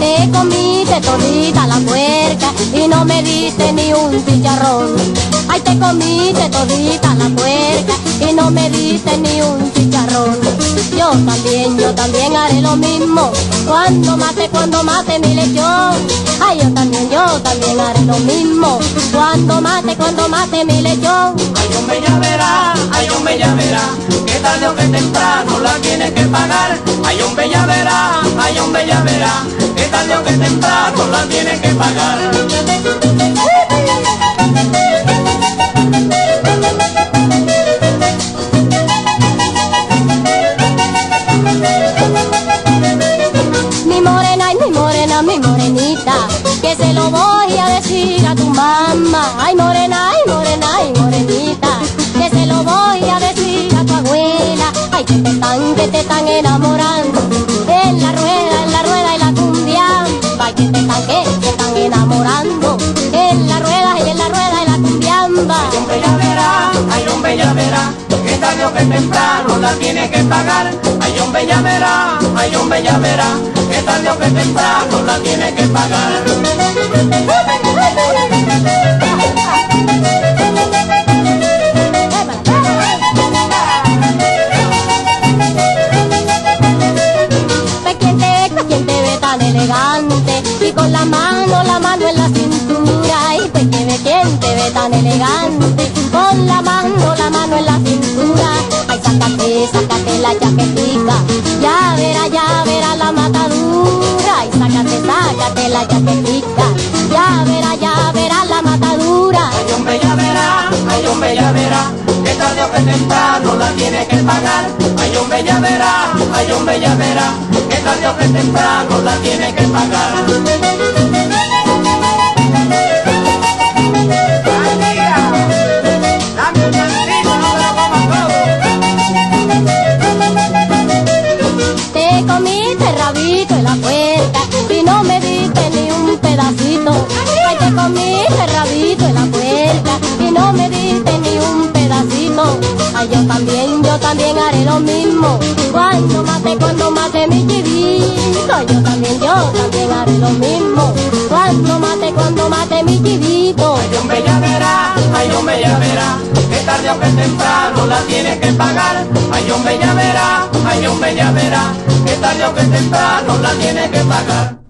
Te comiste todita la puerca y no me diste ni un chicharrón. Ay, te comiste todita la puerca y no me diste ni un chicharrón. Yo también, yo también haré lo mismo cuando mate, cuando mate mi lechón. Ay, yo también, yo también haré lo mismo cuando mate, cuando mate mi lechón. Ay, hombre, ya verá, ay, hombre, ya verá, que tarde o que temprano la tienes que pagar. Ay, hombre, ya verá, ay, hombre, ya verá, que tarde o que temprano la tienes que pagar. En la rueda, en la rueda y la cumbia. Ay, que te están, que te están enamorando. En la rueda y en la rueda y la cumbiamba. Ay, hombre, ya verá, ay, hombre, ya verá, que tarde o que temprano la tienes que pagar. Ay, hombre, ya verá, ay, hombre, ya verá, que tarde o que temprano la tienes que pagar. Con la mano, la mano en la cintura. Y pues que ve quien te ve tan elegante. Con la mano, la mano en la cintura. Ay sácate, sácate la chaquetica. Ya verá, ya verá la matadura. Ay sácate, sácate la chaquetica. Ya verá, ya verá la matadura. Ay, hombre, ya verá, ay, hombre, ya verá, que tarde o que temprano la tiene que pagar. Ay, hombre, ya verá, ay, hombre, ya verá, tarde o que temprano la tiene que pagar. Te comiste rabito en la puerta y no me diste ni un pedacito. Te comiste rabito en la puerta y no me diste ni un pedacito. Ay, yo también, yo también haré lo mismo. Cuando mate, cuando mate mi chivito. Yo también, yo también haré lo mismo. Cuando mate, cuando mate mi chivito. Ay, hombre, ya verá, ay, hombre, ya verá, que tarde o que temprano la tiene que pagar. Ay, hombre, ya verá, ay, hombre, ya verá, que tarde o que temprano la tiene que pagar.